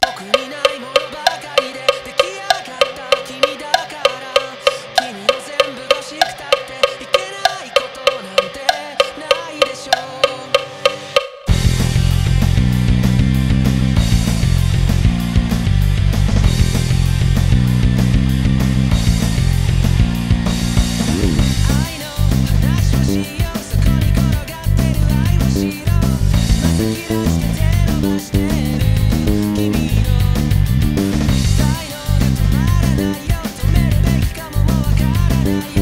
僕にないもの Thank you.